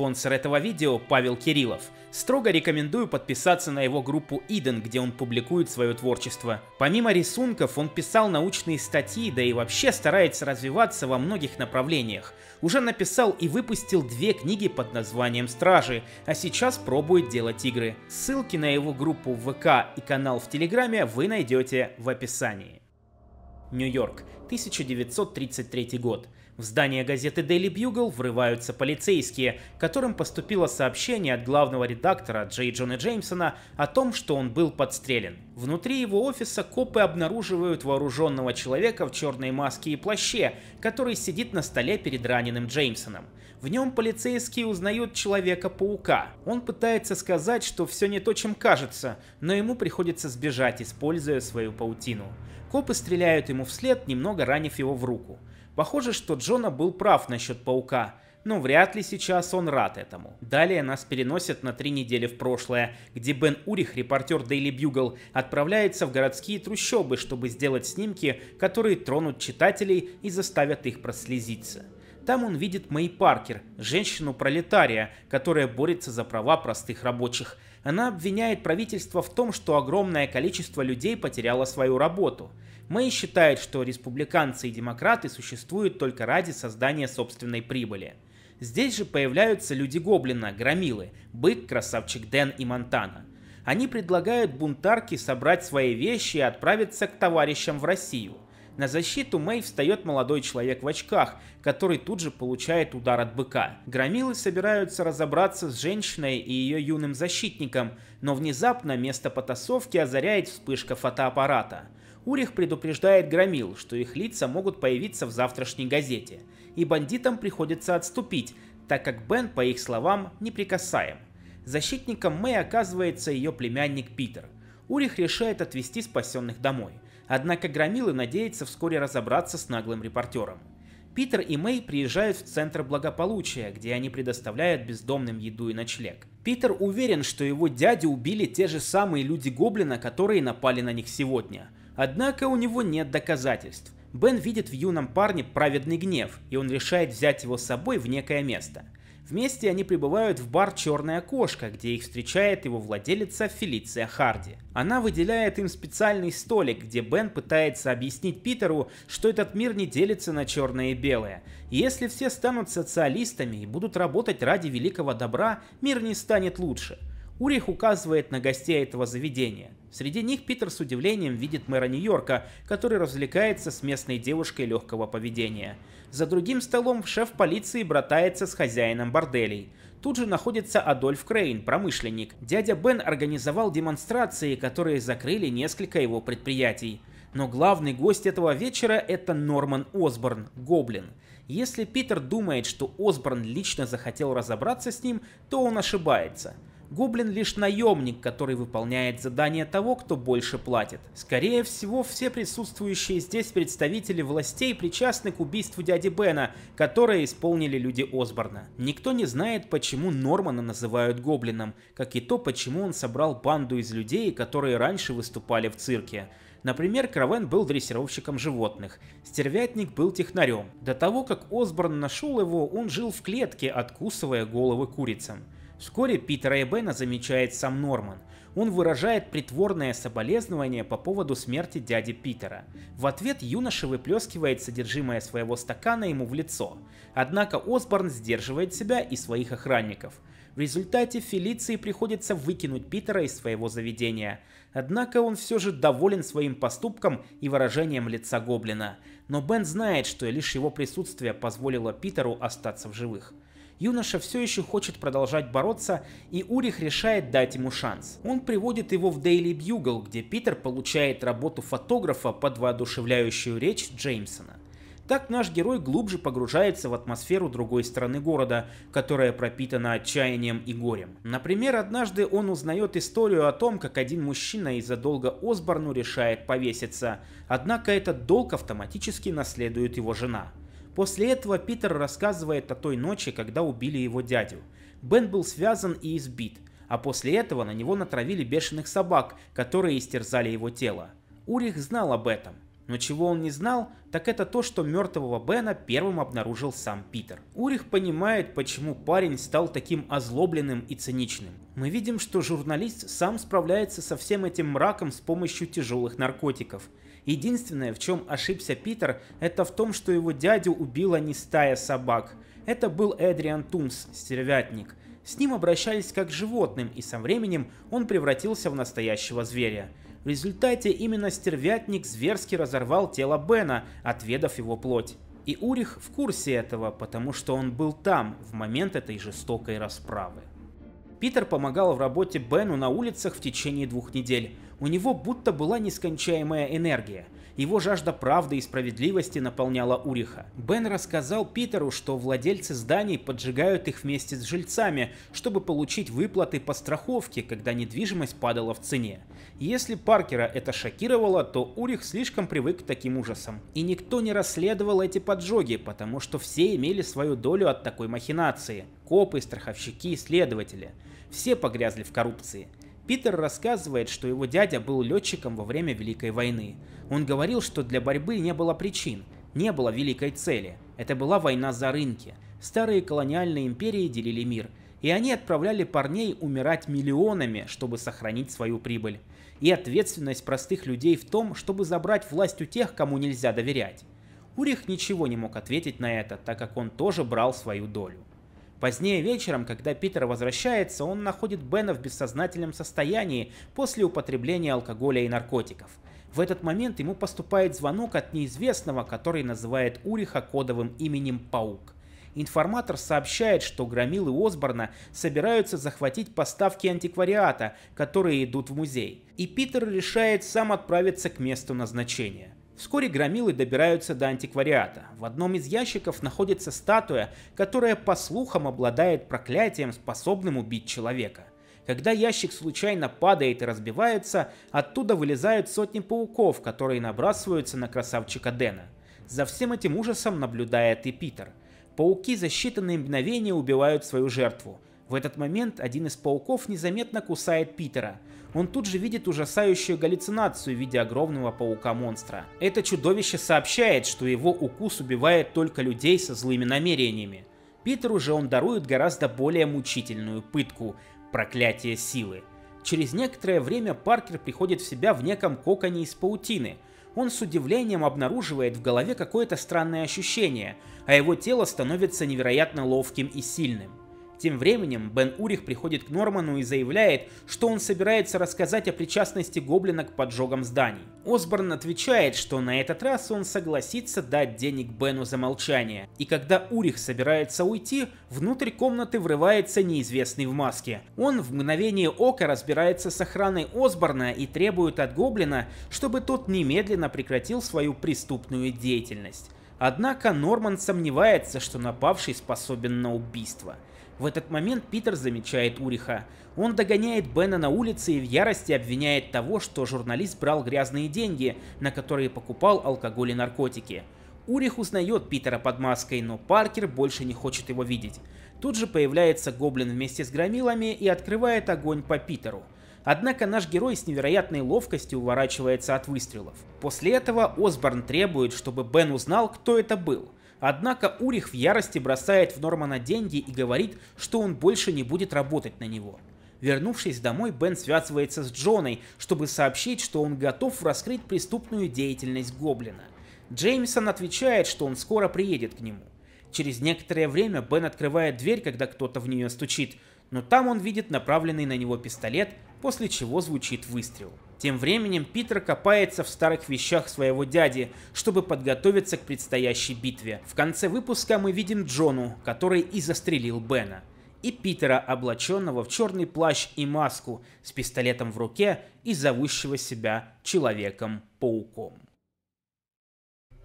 Спонсор этого видео Павел Кириллов. Строго рекомендую подписаться на его группу Иден, где он публикует свое творчество. Помимо рисунков, он писал научные статьи, да и вообще старается развиваться во многих направлениях. Уже написал и выпустил две книги под названием «Стражи», а сейчас пробует делать игры. Ссылки на его группу в ВК и канал в Телеграме вы найдете в описании. Нью-Йорк, 1933 год. В здание газеты Daily Bugle врываются полицейские, которым поступило сообщение от главного редактора Джей Джона Джеймсона о том, что он был подстрелен. Внутри его офиса копы обнаруживают вооруженного человека в черной маске и плаще, который сидит на столе перед раненым Джеймсоном. В нем полицейские узнают Человека-паука. Он пытается сказать, что все не то, чем кажется, но ему приходится сбежать, используя свою паутину. Копы стреляют ему вслед, немного ранив его в руку. Похоже, что Джона был прав насчет паука, но вряд ли сейчас он рад этому. Далее нас переносят на три недели в прошлое, где Бен Урих, репортер Daily Bugle, отправляется в городские трущобы, чтобы сделать снимки, которые тронут читателей и заставят их прослезиться. Там он видит Мэй Паркер, женщину-пролетария, которая борется за права простых рабочих. Она обвиняет правительство в том, что огромное количество людей потеряло свою работу. Мэй считает, что республиканцы и демократы существуют только ради создания собственной прибыли. Здесь же появляются люди-гоблина, громилы, бык, красавчик Дэн и Монтана. Они предлагают бунтарке собрать свои вещи и отправиться к товарищам в Россию – на защиту Мэй встает молодой человек в очках, который тут же получает удар от быка. Громилы собираются разобраться с женщиной и ее юным защитником, но внезапно место потасовки озаряет вспышка фотоаппарата. Урих предупреждает Громил, что их лица могут появиться в завтрашней газете, и бандитам приходится отступить, так как Бен, по их словам, неприкасаем. Защитником Мэй оказывается ее племянник Питер. Урих решает отвезти спасенных домой – Однако Громилы надеется вскоре разобраться с наглым репортером. Питер и Мэй приезжают в Центр Благополучия, где они предоставляют бездомным еду и ночлег. Питер уверен, что его дядю убили те же самые люди-гоблина, которые напали на них сегодня. Однако у него нет доказательств. Бен видит в юном парне праведный гнев, и он решает взять его с собой в некое место – Вместе они прибывают в бар «Черная кошка», где их встречает его владелица Фелиция Харди. Она выделяет им специальный столик, где Бен пытается объяснить Питеру, что этот мир не делится на черное и белое. Если все станут социалистами и будут работать ради великого добра, мир не станет лучше. Урих указывает на гостей этого заведения. Среди них Питер с удивлением видит мэра Нью-Йорка, который развлекается с местной девушкой легкого поведения. За другим столом шеф полиции братается с хозяином борделей. Тут же находится Адольф Крейн, промышленник. Дядя Бен организовал демонстрации, которые закрыли несколько его предприятий. Но главный гость этого вечера это Норман Осборн, гоблин. Если Питер думает, что Осборн лично захотел разобраться с ним, то он ошибается. Гоблин лишь наемник, который выполняет задания того, кто больше платит. Скорее всего, все присутствующие здесь представители властей причастны к убийству дяди Бена, которое исполнили люди Осборна. Никто не знает, почему Нормана называют Гоблином, как и то, почему он собрал банду из людей, которые раньше выступали в цирке. Например, Кровен был дрессировщиком животных, Стервятник был технарем. До того, как Осборн нашел его, он жил в клетке, откусывая головы курицам. Вскоре Питера и Бена замечает сам Норман. Он выражает притворное соболезнование по поводу смерти дяди Питера. В ответ юноша выплескивает содержимое своего стакана ему в лицо. Однако Осборн сдерживает себя и своих охранников. В результате Фелиции приходится выкинуть Питера из своего заведения. Однако он все же доволен своим поступком и выражением лица Гоблина. Но Бен знает, что лишь его присутствие позволило Питеру остаться в живых. Юноша все еще хочет продолжать бороться, и Урих решает дать ему шанс. Он приводит его в Daily Bugle, где Питер получает работу фотографа под воодушевляющую речь Джеймсона. Так наш герой глубже погружается в атмосферу другой стороны города, которая пропитана отчаянием и горем. Например, однажды он узнает историю о том, как один мужчина из-за долга Осборну решает повеситься, однако этот долг автоматически наследует его жена. После этого Питер рассказывает о той ночи, когда убили его дядю. Бен был связан и избит, а после этого на него натравили бешеных собак, которые истерзали его тело. Урих знал об этом. Но чего он не знал, так это то, что мертвого Бена первым обнаружил сам Питер. Урих понимает, почему парень стал таким озлобленным и циничным. Мы видим, что журналист сам справляется со всем этим мраком с помощью тяжелых наркотиков. Единственное, в чем ошибся Питер, это в том, что его дядю убила не стая собак. Это был Эдриан Тумс, стервятник. С ним обращались как с животным, и со временем он превратился в настоящего зверя. В результате именно стервятник зверски разорвал тело Бена, отведав его плоть. И Урих в курсе этого, потому что он был там в момент этой жестокой расправы. Питер помогал в работе Бену на улицах в течение двух недель. У него будто была нескончаемая энергия – его жажда правды и справедливости наполняла Уриха. Бен рассказал Питеру, что владельцы зданий поджигают их вместе с жильцами, чтобы получить выплаты по страховке, когда недвижимость падала в цене. Если Паркера это шокировало, то Урих слишком привык к таким ужасам. И никто не расследовал эти поджоги, потому что все имели свою долю от такой махинации. Копы, страховщики, следователи. Все погрязли в коррупции. Питер рассказывает, что его дядя был летчиком во время Великой войны. Он говорил, что для борьбы не было причин, не было великой цели. Это была война за рынки. Старые колониальные империи делили мир, и они отправляли парней умирать миллионами, чтобы сохранить свою прибыль. И ответственность простых людей в том, чтобы забрать власть у тех, кому нельзя доверять. Урих ничего не мог ответить на это, так как он тоже брал свою долю. Позднее вечером, когда Питер возвращается, он находит Бена в бессознательном состоянии после употребления алкоголя и наркотиков. В этот момент ему поступает звонок от неизвестного, который называет Уриха кодовым именем Паук. Информатор сообщает, что громилы Осборна собираются захватить поставки антиквариата, которые идут в музей. И Питер решает сам отправиться к месту назначения. Вскоре громилы добираются до антиквариата. В одном из ящиков находится статуя, которая по слухам обладает проклятием, способным убить человека. Когда ящик случайно падает и разбивается, оттуда вылезают сотни пауков, которые набрасываются на красавчика Дэна. За всем этим ужасом наблюдает и Питер. Пауки за считанные мгновения убивают свою жертву. В этот момент один из пауков незаметно кусает Питера – он тут же видит ужасающую галлюцинацию в виде огромного паука-монстра. Это чудовище сообщает, что его укус убивает только людей со злыми намерениями. Питеру же он дарует гораздо более мучительную пытку – проклятие силы. Через некоторое время Паркер приходит в себя в неком коконе из паутины. Он с удивлением обнаруживает в голове какое-то странное ощущение, а его тело становится невероятно ловким и сильным. Тем временем Бен Урих приходит к Норману и заявляет, что он собирается рассказать о причастности Гоблина к поджогам зданий. Осборн отвечает, что на этот раз он согласится дать денег Бену за молчание. И когда Урих собирается уйти, внутрь комнаты врывается неизвестный в маске. Он в мгновение ока разбирается с охраной Осборна и требует от Гоблина, чтобы тот немедленно прекратил свою преступную деятельность. Однако Норман сомневается, что напавший способен на убийство. В этот момент Питер замечает Уриха. Он догоняет Бена на улице и в ярости обвиняет того, что журналист брал грязные деньги, на которые покупал алкоголь и наркотики. Урих узнает Питера под маской, но Паркер больше не хочет его видеть. Тут же появляется Гоблин вместе с громилами и открывает огонь по Питеру. Однако наш герой с невероятной ловкостью уворачивается от выстрелов. После этого Осборн требует, чтобы Бен узнал, кто это был. Однако Урих в ярости бросает в Нормана деньги и говорит, что он больше не будет работать на него. Вернувшись домой, Бен связывается с Джоной, чтобы сообщить, что он готов раскрыть преступную деятельность Гоблина. Джеймсон отвечает, что он скоро приедет к нему. Через некоторое время Бен открывает дверь, когда кто-то в нее стучит, но там он видит направленный на него пистолет, после чего звучит выстрел. Тем временем Питер копается в старых вещах своего дяди, чтобы подготовиться к предстоящей битве. В конце выпуска мы видим Джону, который и застрелил Бена, и Питера, облаченного в черный плащ и маску, с пистолетом в руке и зовущего себя Человеком-пауком.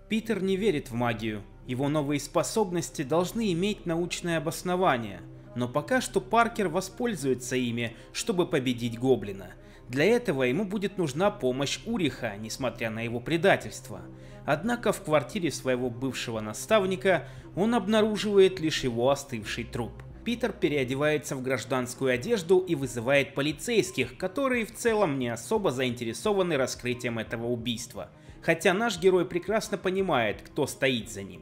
Питер не верит в магию. Его новые способности должны иметь научное обоснование, но пока что Паркер воспользуется ими, чтобы победить Гоблина – для этого ему будет нужна помощь Уриха, несмотря на его предательство. Однако в квартире своего бывшего наставника он обнаруживает лишь его остывший труп. Питер переодевается в гражданскую одежду и вызывает полицейских, которые в целом не особо заинтересованы раскрытием этого убийства. хотя наш герой прекрасно понимает, кто стоит за ним.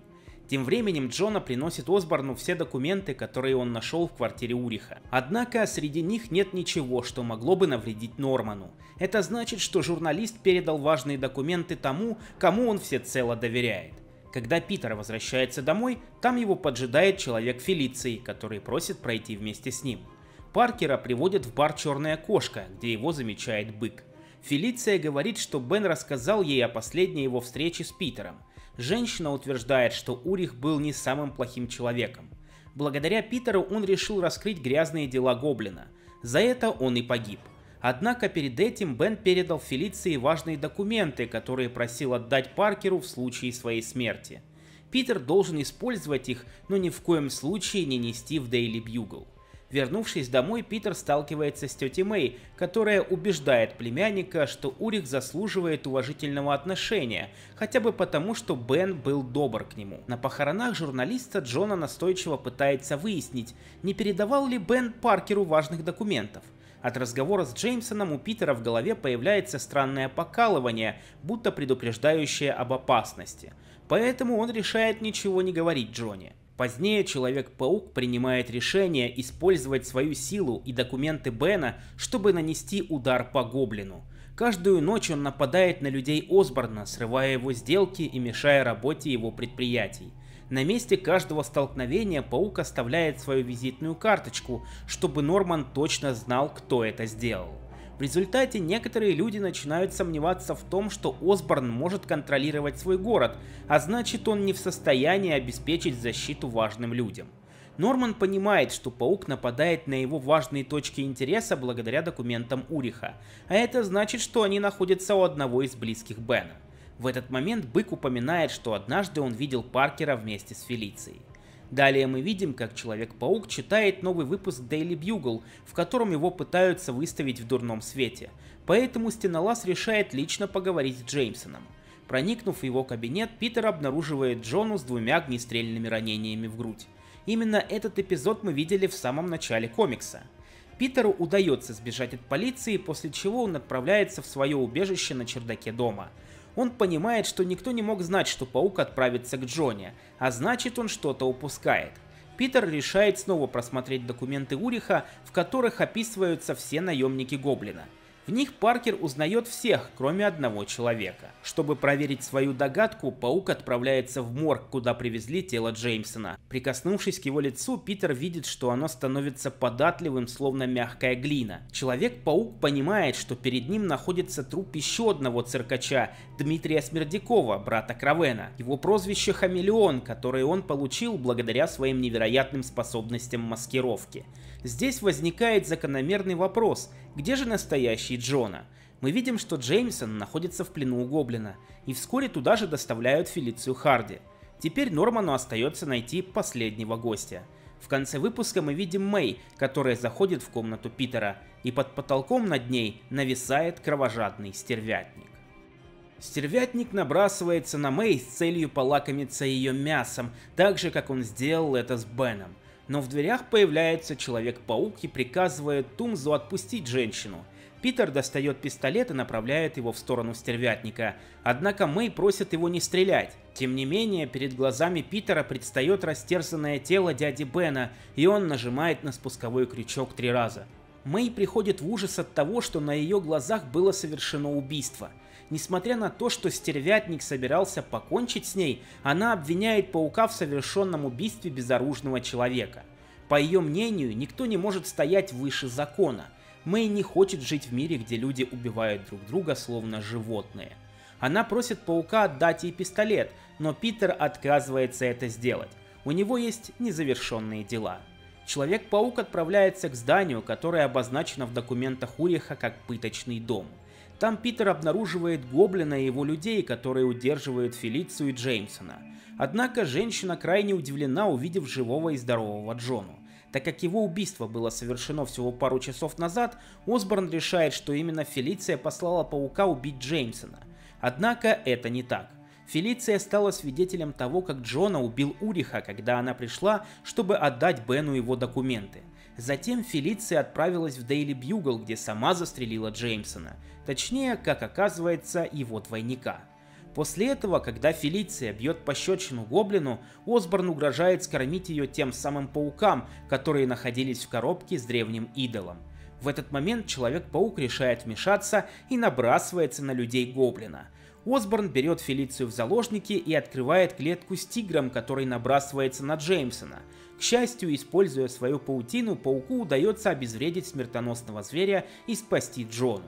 Тем временем Джона приносит Осборну все документы, которые он нашел в квартире Уриха. Однако среди них нет ничего, что могло бы навредить Норману. Это значит, что журналист передал важные документы тому, кому он всецело доверяет. Когда Питер возвращается домой, там его поджидает человек Фелиции, который просит пройти вместе с ним. Паркера приводят в бар «Черная кошка», где его замечает бык. Фелиция говорит, что Бен рассказал ей о последней его встрече с Питером. Женщина утверждает, что Урих был не самым плохим человеком. Благодаря Питеру он решил раскрыть грязные дела Гоблина. За это он и погиб. Однако перед этим Бен передал Фелиции важные документы, которые просил отдать Паркеру в случае своей смерти. Питер должен использовать их, но ни в коем случае не нести в Daily Bugle. Вернувшись домой, Питер сталкивается с тетей Мэй, которая убеждает племянника, что Урих заслуживает уважительного отношения, хотя бы потому, что Бен был добр к нему. На похоронах журналиста Джона настойчиво пытается выяснить, не передавал ли Бен Паркеру важных документов. От разговора с Джеймсоном у Питера в голове появляется странное покалывание, будто предупреждающее об опасности. Поэтому он решает ничего не говорить Джонни. Позднее Человек-паук принимает решение использовать свою силу и документы Бена, чтобы нанести удар по Гоблину. Каждую ночь он нападает на людей Осборна, срывая его сделки и мешая работе его предприятий. На месте каждого столкновения паук оставляет свою визитную карточку, чтобы Норман точно знал, кто это сделал. Результате некоторые люди начинают сомневаться в том, что Осборн может контролировать свой город, а значит он не в состоянии обеспечить защиту важным людям. Норман понимает, что паук нападает на его важные точки интереса благодаря документам Уриха, а это значит, что они находятся у одного из близких Бена. В этот момент Бык упоминает, что однажды он видел Паркера вместе с Фелицией. Далее мы видим, как Человек-паук читает новый выпуск Daily Bugle, в котором его пытаются выставить в дурном свете. Поэтому Стенолаз решает лично поговорить с Джеймсоном. Проникнув в его кабинет, Питер обнаруживает Джону с двумя огнестрельными ранениями в грудь. Именно этот эпизод мы видели в самом начале комикса. Питеру удается сбежать от полиции, после чего он отправляется в свое убежище на чердаке дома – он понимает, что никто не мог знать, что паук отправится к Джоне, а значит он что-то упускает. Питер решает снова просмотреть документы Уриха, в которых описываются все наемники Гоблина – в них Паркер узнает всех, кроме одного человека. Чтобы проверить свою догадку, паук отправляется в морг, куда привезли тело Джеймсона. Прикоснувшись к его лицу, Питер видит, что оно становится податливым, словно мягкая глина. Человек-паук понимает, что перед ним находится труп еще одного циркача, Дмитрия Смердякова, брата Кравена. Его прозвище Хамелеон, которое он получил благодаря своим невероятным способностям маскировки. Здесь возникает закономерный вопрос, где же настоящий Джона? Мы видим, что Джеймсон находится в плену у Гоблина, и вскоре туда же доставляют Фелицию Харди. Теперь Норману остается найти последнего гостя. В конце выпуска мы видим Мэй, которая заходит в комнату Питера, и под потолком над ней нависает кровожадный стервятник. Стервятник набрасывается на Мэй с целью полакомиться ее мясом, так же как он сделал это с Беном. Но в дверях появляется Человек-паук и приказывает Тумзу отпустить женщину. Питер достает пистолет и направляет его в сторону стервятника, однако Мэй просит его не стрелять. Тем не менее, перед глазами Питера предстает растерзанное тело дяди Бена, и он нажимает на спусковой крючок три раза. Мэй приходит в ужас от того, что на ее глазах было совершено убийство – Несмотря на то, что стервятник собирался покончить с ней, она обвиняет паука в совершенном убийстве безоружного человека. По ее мнению, никто не может стоять выше закона. Мэй не хочет жить в мире, где люди убивают друг друга словно животные. Она просит паука отдать ей пистолет, но Питер отказывается это сделать. У него есть незавершенные дела. Человек-паук отправляется к зданию, которое обозначено в документах Уриха как пыточный дом. Там Питер обнаруживает Гоблина и его людей, которые удерживают Фелицию и Джеймсона. Однако женщина крайне удивлена, увидев живого и здорового Джону. Так как его убийство было совершено всего пару часов назад, Осборн решает, что именно Фелиция послала паука убить Джеймсона. Однако это не так. Фелиция стала свидетелем того, как Джона убил Уриха, когда она пришла, чтобы отдать Бену его документы. Затем Фелиция отправилась в Daily Bugle, где сама застрелила Джеймсона. Точнее, как оказывается, его двойника. После этого, когда Фелиция бьет пощечину гоблину, Осборн угрожает скормить ее тем самым паукам, которые находились в коробке с древним идолом. В этот момент Человек-паук решает вмешаться и набрасывается на людей гоблина. Осборн берет Фелицию в заложники и открывает клетку с тигром, который набрасывается на Джеймсона. К счастью, используя свою паутину, пауку удается обезвредить смертоносного зверя и спасти Джону.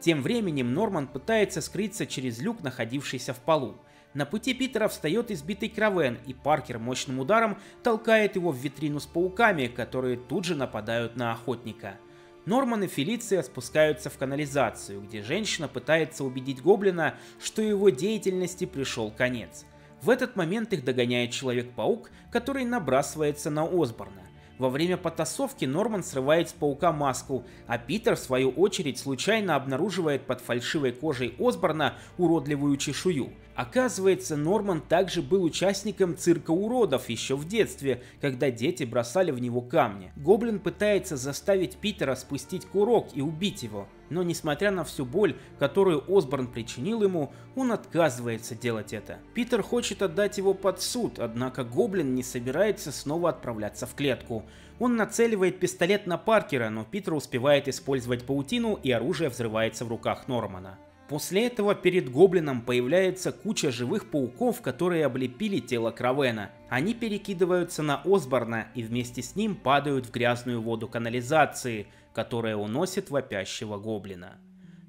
Тем временем Норман пытается скрыться через люк, находившийся в полу. На пути Питера встает избитый Кравен, и Паркер мощным ударом толкает его в витрину с пауками, которые тут же нападают на охотника. Норман и Фелиция спускаются в канализацию, где женщина пытается убедить Гоблина, что его деятельности пришел конец. В этот момент их догоняет Человек-паук, который набрасывается на Осборна. Во время потасовки Норман срывает с паука маску, а Питер, в свою очередь, случайно обнаруживает под фальшивой кожей Осборна уродливую чешую. Оказывается, Норман также был участником цирка уродов еще в детстве, когда дети бросали в него камни. Гоблин пытается заставить Питера спустить курок и убить его, но несмотря на всю боль, которую Осборн причинил ему, он отказывается делать это. Питер хочет отдать его под суд, однако Гоблин не собирается снова отправляться в клетку. Он нацеливает пистолет на Паркера, но Питер успевает использовать паутину и оружие взрывается в руках Нормана. После этого перед гоблином появляется куча живых пауков, которые облепили тело Кравена. Они перекидываются на Осборна и вместе с ним падают в грязную воду канализации, которая уносит вопящего гоблина.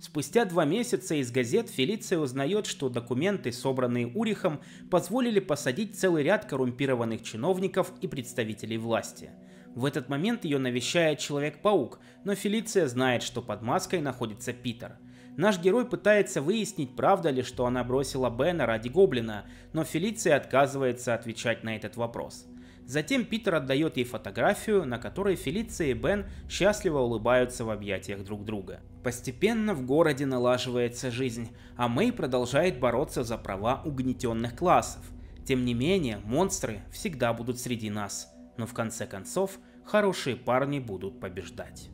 Спустя два месяца из газет Фелиция узнает, что документы, собранные Урихом, позволили посадить целый ряд коррумпированных чиновников и представителей власти. В этот момент ее навещает Человек-паук, но Фелиция знает, что под маской находится Питер – Наш герой пытается выяснить, правда ли, что она бросила Бена ради Гоблина, но Фелиция отказывается отвечать на этот вопрос. Затем Питер отдает ей фотографию, на которой Фелиция и Бен счастливо улыбаются в объятиях друг друга. Постепенно в городе налаживается жизнь, а Мэй продолжает бороться за права угнетенных классов. Тем не менее, монстры всегда будут среди нас, но в конце концов хорошие парни будут побеждать.